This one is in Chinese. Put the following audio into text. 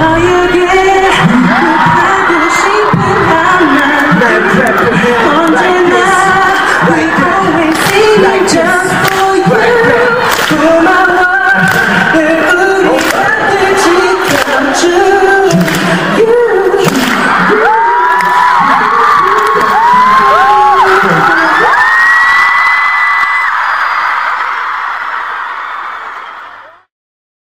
那也别